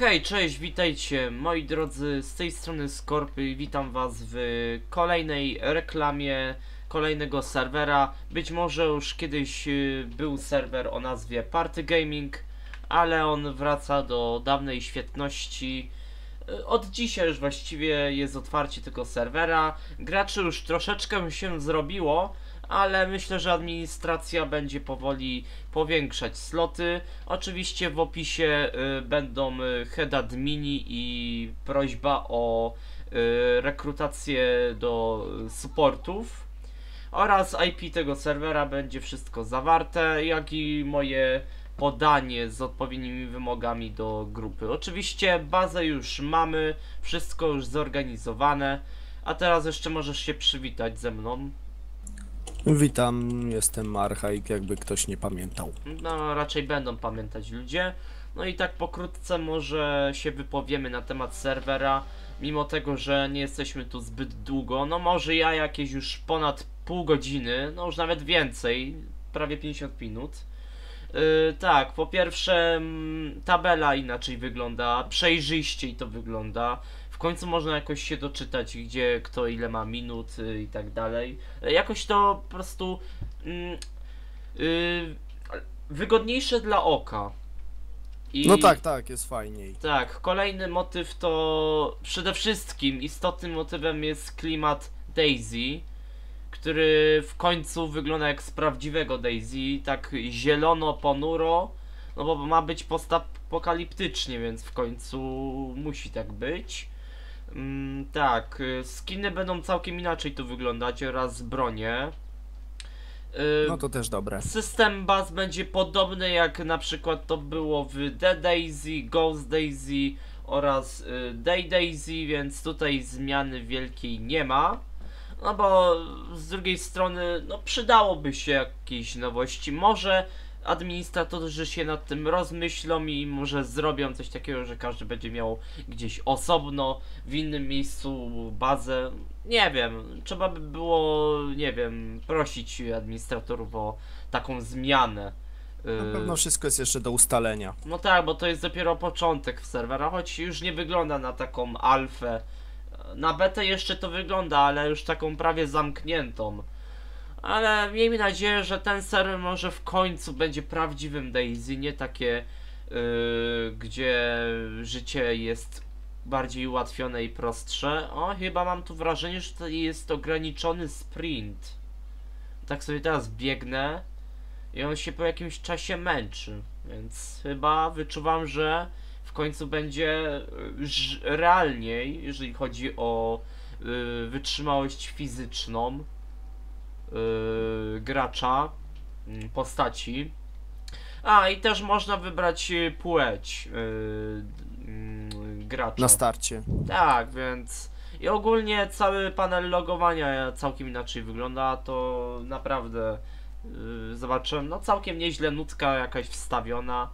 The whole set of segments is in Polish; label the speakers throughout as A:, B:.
A: Okej, cześć, witajcie moi drodzy, z tej strony Skorpy witam was w kolejnej reklamie kolejnego serwera. Być może już kiedyś y, był serwer o nazwie Party Gaming, ale on wraca do dawnej świetności. Y, Od dzisiaj już właściwie jest otwarcie tego serwera. Graczy już troszeczkę się zrobiło, ale myślę, że administracja będzie powoli powiększać sloty. Oczywiście w opisie y, będą y, head admini i prośba o y, rekrutację do supportów oraz IP tego serwera będzie wszystko zawarte, jak i moje podanie z odpowiednimi wymogami do grupy. Oczywiście bazę już mamy, wszystko już zorganizowane, a teraz jeszcze możesz się przywitać ze mną.
B: Witam, jestem Archaik, jakby ktoś nie pamiętał.
A: No, raczej będą pamiętać ludzie. No i tak pokrótce może się wypowiemy na temat serwera, mimo tego, że nie jesteśmy tu zbyt długo. No może ja jakieś już ponad pół godziny, no już nawet więcej, prawie 50 minut. Yy, tak, po pierwsze mm, tabela inaczej wygląda, przejrzyściej to wygląda. W końcu można jakoś się doczytać, gdzie kto ile ma minut y, i tak dalej. Jakoś to po prostu mm, y, wygodniejsze dla oka. I
B: No tak, tak, jest fajniej.
A: tak, kolejny motyw to przede wszystkim istotnym motywem jest klimat Daisy, który w końcu wygląda jak z prawdziwego Daisy, tak zielono, ponuro, no bo ma być postapokaliptycznie, więc w końcu musi tak być. Mm, tak, y, skiny będą całkiem inaczej tu wyglądać oraz bronie. Y,
B: No to też dobre.
A: System baz będzie podobny jak na przykład to było w The Daisy, Ghost Daisy oraz y, Day Daisy, więc tutaj zmiany wielkiej nie ma. No bo z drugiej strony, no przydałoby się jakieś nowości. Może administratorzy się nad tym rozmyślą i może zrobią coś takiego, że każdy będzie miał gdzieś osobno, w innym miejscu bazę. Nie wiem, trzeba by było, nie wiem, prosić administratorów o taką zmianę.
B: Na
A: Y,
B: pewno wszystko jest jeszcze do ustalenia.
A: no tak, bo to jest dopiero początek w serwera, choć już nie wygląda na taką alfę. Na betę jeszcze to wygląda, ale już taką prawie zamkniętą. Ale miejmy nadzieję, że ten serwer może w końcu będzie prawdziwym Daisy, nie takie, yy, gdzie życie jest bardziej ułatwione i prostsze. O, chyba mam tu wrażenie, że to jest ograniczony sprint. Tak sobie teraz biegnę i on się po jakimś czasie męczy, więc chyba wyczuwam, że w końcu będzie y, realniej, jeżeli chodzi o y, wytrzymałość fizyczną y, gracza, y, postaci. A, i też można wybrać y, płeć y, y, gracza.
B: Na starcie.
A: Tak, więc i ogólnie cały panel logowania całkiem inaczej wygląda, to naprawdę yy, zobaczyłem, no całkiem nieźle nutka jakaś wstawiona.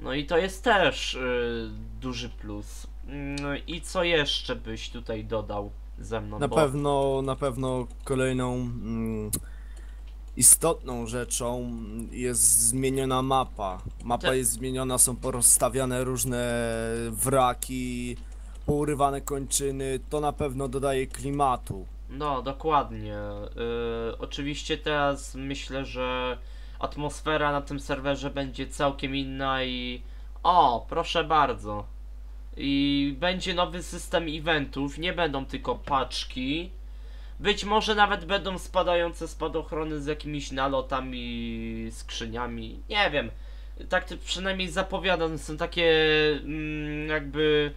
A: No i to jest też yy, duży plus. Yy, I co jeszcze byś tutaj dodał ze mną?
B: Na
A: bo-
B: pewno, na pewno kolejną mm, istotną rzeczą jest zmieniona mapa. Mapa
A: Tak.
B: jest zmieniona, są porozstawiane różne wraki, pourywane kończyny. To na pewno dodaje klimatu.
A: No, dokładnie. Yy, oczywiście teraz myślę, że atmosfera na tym serwerze będzie całkiem inna i. O, proszę bardzo. I będzie nowy system eventów, nie będą tylko paczki. Być może nawet będą spadające spadochrony z jakimiś nalotami, skrzyniami. Nie wiem. Tak przynajmniej zapowiadam. Są takie mm, jakby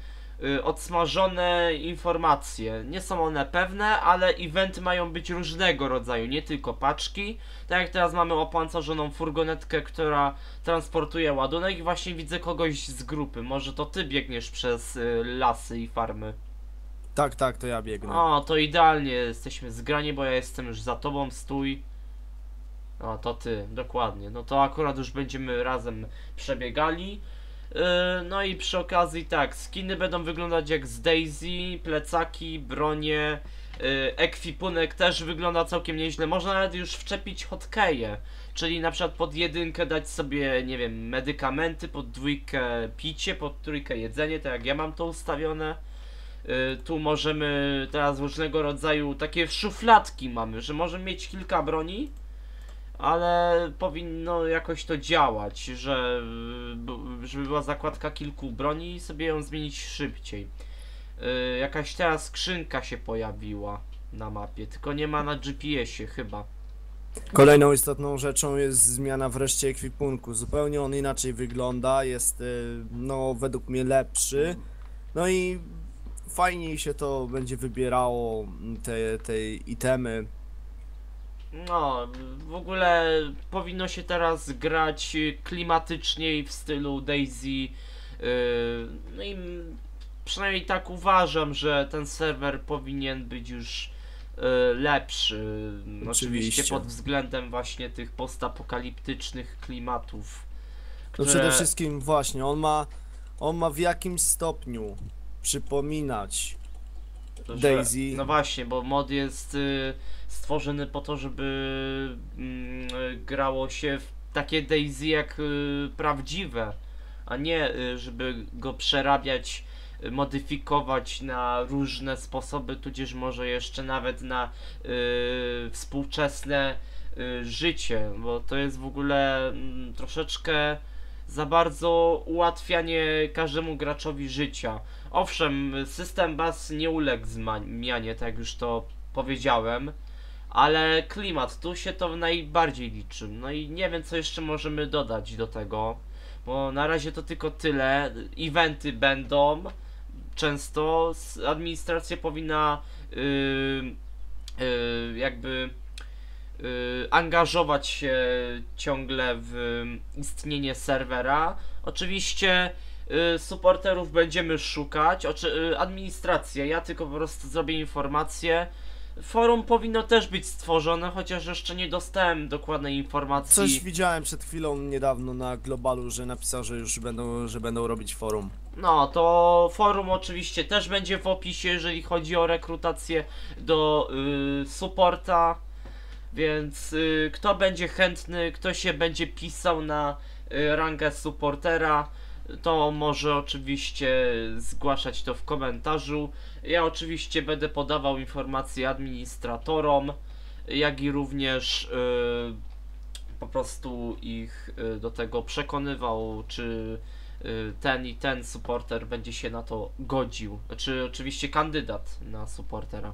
A: odsmażone informacje. Nie są one pewne, ale eventy mają być różnego rodzaju, nie tylko paczki. Tak jak teraz mamy opancerzoną furgonetkę, która transportuje ładunek i właśnie widzę kogoś z grupy. Może to ty biegniesz przez y, lasy i farmy.
B: Tak, tak, to ja biegnę.
A: O, to idealnie jesteśmy zgrani, bo ja jestem już za tobą, stój. O, to ty, dokładnie. No to akurat już będziemy razem przebiegali. Yy, No i przy okazji tak, skiny będą wyglądać jak z Daisy, plecaki, bronie, yy, ekwipunek też wygląda całkiem nieźle. Można nawet już wczepić hotkeje, czyli na przykład pod jedynkę dać sobie, nie wiem, medykamenty, pod dwójkę picie, pod trójkę jedzenie, tak jak ja mam to ustawione. Yy, Tu możemy teraz różnego rodzaju takie szufladki mamy, że możemy mieć kilka broni, ale powinno jakoś to działać, że żeby była zakładka kilku broni i sobie ją zmienić szybciej. Yy, jakaś teraz skrzynka się pojawiła na mapie, tylko nie ma na GPS-ie chyba.
B: Kolejną istotną rzeczą jest zmiana wreszcie ekwipunku. Zupełnie on inaczej wygląda, jest y, no według mnie lepszy. No i fajniej się to będzie wybierało te, te itemy.
A: No, w ogóle powinno się teraz grać klimatyczniej w stylu Daisy. Yy, no i przynajmniej tak uważam, że ten serwer powinien być już yy, lepszy. Oczywiście
B: Oczywiście.
A: pod względem właśnie tych postapokaliptycznych klimatów.
B: No
A: które-
B: przede wszystkim właśnie, on ma, on ma w jakimś stopniu przypominać
A: To, że-
B: Daisy.
A: No właśnie, bo mod jest y, stworzony po to, żeby mm, y, grało się w takie Daisy jak y, prawdziwe, a nie y, żeby go przerabiać, y, modyfikować na różne sposoby, tudzież może jeszcze nawet na y, współczesne życie, bo to jest w ogóle mm, troszeczkę za bardzo ułatwianie każdemu graczowi życia. Owszem, system baz nie uległ zmianie, tak już to powiedziałem, ale klimat, tu się to najbardziej liczy. No i nie wiem, co jeszcze możemy dodać do tego, bo na razie to tylko tyle. Eventy będą często, administracja powinna yy, yy, jakby yy, angażować się ciągle w istnienie serwera. Oczywiście supporterów będziemy szukać, oczy, y, administracja, ja tylko po prostu zrobię informację. Forum powinno też być stworzone, chociaż jeszcze nie dostałem dokładnej informacji.
B: Coś widziałem przed chwilą niedawno na Globalu, że napisał, że już będą, że będą robić forum.
A: No, to forum oczywiście też będzie w opisie, jeżeli chodzi o rekrutację do y, supporta. Więc y, kto będzie chętny, kto się będzie pisał na y, rangę supportera, to może oczywiście zgłaszać to w komentarzu. Ja oczywiście będę podawał informacje administratorom, jak i również y, po prostu ich y, do tego przekonywał, czy y, ten i ten supporter będzie się na to godził. Czy oczywiście kandydat na supportera.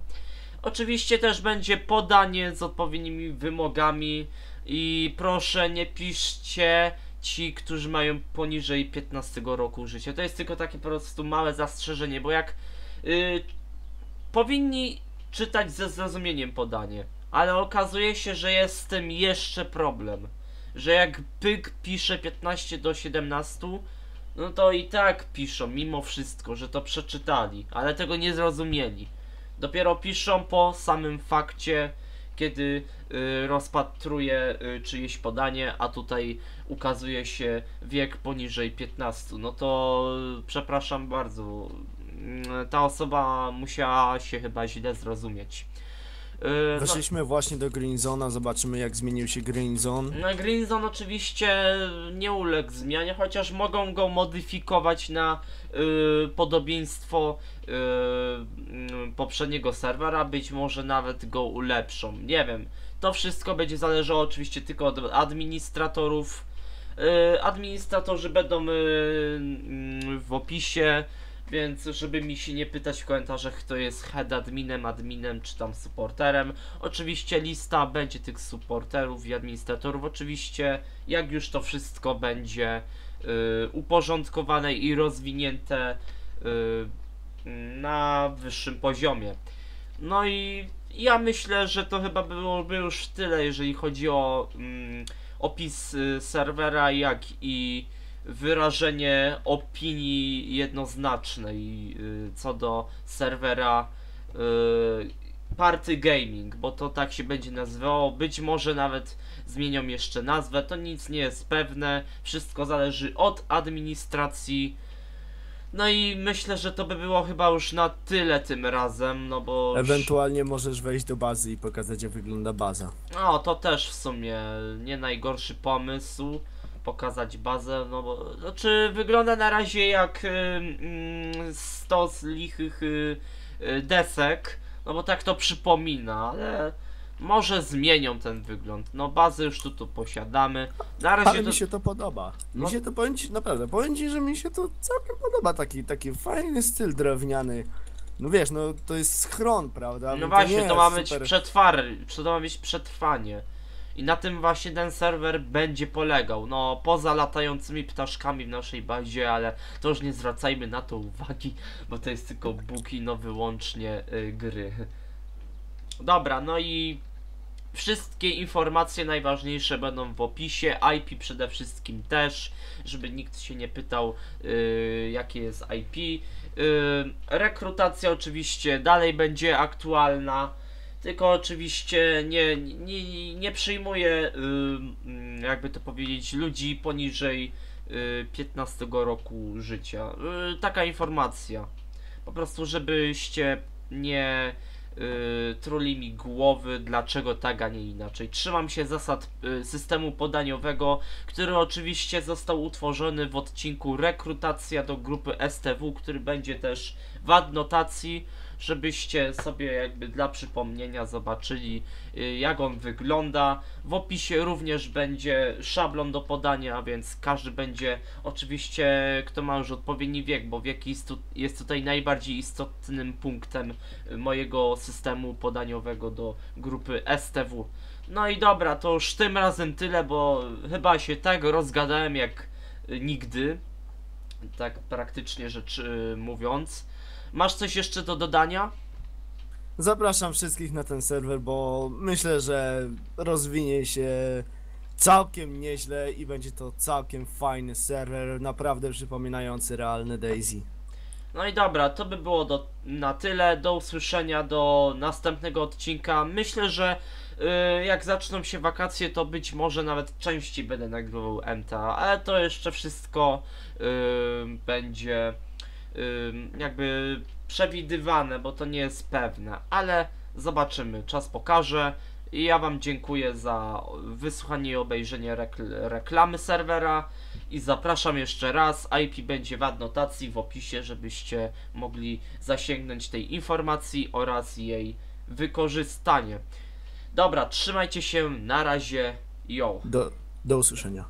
A: Oczywiście też będzie podanie z odpowiednimi wymogami i proszę nie piszcie ci, którzy mają poniżej 15 roku życia. To jest tylko takie po prostu małe zastrzeżenie, bo jak y, powinni czytać ze zrozumieniem podanie, ale okazuje się, że jest z tym jeszcze problem, że jak pyk pisze 15 do 17, no to i tak piszą mimo wszystko, że to przeczytali, ale tego nie zrozumieli. Dopiero piszą po samym fakcie, kiedy y, rozpatruje y, czyjeś podanie, a tutaj ukazuje się wiek poniżej 15. No to przepraszam bardzo. Mm, Ta osoba musiała się chyba źle zrozumieć. Y, no-
B: Weszliśmy właśnie do Green Zona, zobaczymy jak zmienił się Green Zone.
A: na Green Zone oczywiście nie uległ zmianie, chociaż mogą go modyfikować na y, podobieństwo y, y, poprzedniego serwera, być może nawet go ulepszą. Nie wiem. To wszystko będzie zależało oczywiście tylko od administratorów. Y, administratorzy będą w opisie, więc żeby mi się nie pytać w komentarzach, kto jest head adminem, adminem czy tam supporterem. Oczywiście lista będzie tych supporterów i administratorów. Oczywiście, jak już to wszystko będzie y, uporządkowane i rozwinięte y, na wyższym poziomie. No i ja myślę, że to chyba byłoby już tyle, jeżeli chodzi o mm, opis y, serwera, jak i wyrażenie opinii jednoznacznej y, co do serwera y, Party Gaming, bo to tak się będzie nazywało. Być może nawet zmienią jeszcze nazwę, to nic nie jest pewne. Wszystko zależy od administracji. No i myślę, że to by było chyba już na tyle tym razem, no bo.
B: Ewentualnie możesz wejść do bazy i pokazać jak wygląda baza.
A: No, to też w sumie nie najgorszy pomysł. Pokazać bazę, no bo. Znaczy, wygląda na razie jak y, mm, stos lichych y, y, desek. No bo tak to przypomina, ale może zmienią ten wygląd. No, bazę już tu, tu posiadamy. Na razie
B: Ale
A: to.
B: mi się to podoba. Mi
A: No.
B: się to powiem ci, naprawdę, powiem ci, że mi się to całkiem podoba, taki, taki fajny styl drewniany. No wiesz, no to jest schron, prawda?
A: No
B: nie
A: właśnie, to ma
B: jest
A: być
B: super-
A: przetwar, to ma być przetrwanie. I na tym właśnie ten serwer będzie polegał. No, poza latającymi ptaszkami w naszej bazie, ale to już nie zwracajmy na to uwagi, bo to jest tylko buki, no wyłącznie y, gry. Dobra, no i wszystkie informacje najważniejsze będą w opisie, IP przede wszystkim też, żeby nikt się nie pytał y, jakie jest IP. Y, rekrutacja oczywiście dalej będzie aktualna, tylko oczywiście nie, nie, nie przyjmuję y, mm, jakby to powiedzieć ludzi poniżej y, 15 roku życia. Y, taka informacja. Po prostu żebyście nie y, truli mi głowy, dlaczego tak, a nie inaczej. Trzymam się zasad y, systemu podaniowego, który oczywiście został utworzony w odcinku rekrutacja do grupy STW, który będzie też w adnotacji, żebyście sobie jakby dla przypomnienia zobaczyli y, jak on wygląda. W opisie również będzie szablon do podania, więc każdy będzie oczywiście, kto ma już odpowiedni wiek, bo wiek jest, tu, jest tutaj najbardziej istotnym punktem y, mojego systemu podaniowego do grupy STW. No i dobra, to już tym razem tyle, bo chyba się tak rozgadałem jak y, nigdy. Tak praktycznie rzecz mówiąc. Masz coś jeszcze do dodania?
B: Zapraszam wszystkich na ten serwer, bo myślę, że rozwinie się całkiem nieźle i będzie to całkiem fajny serwer, naprawdę przypominający realny Daisy.
A: No i dobra, to by było do, na tyle. Do usłyszenia do następnego odcinka. Myślę, że y, jak zaczną się wakacje, to być może nawet częściej będę nagrywał MTA, ale to jeszcze wszystko y, będzie jakby przewidywane, bo to nie jest pewne, ale zobaczymy, czas pokaże. I ja Wam dziękuję za wysłuchanie i obejrzenie rekl- reklamy serwera. I zapraszam jeszcze raz. IP będzie w adnotacji w opisie, żebyście mogli zasięgnąć tej informacji oraz jej wykorzystanie. Dobra, trzymajcie się. Na razie. Yo.
B: Do, do usłyszenia.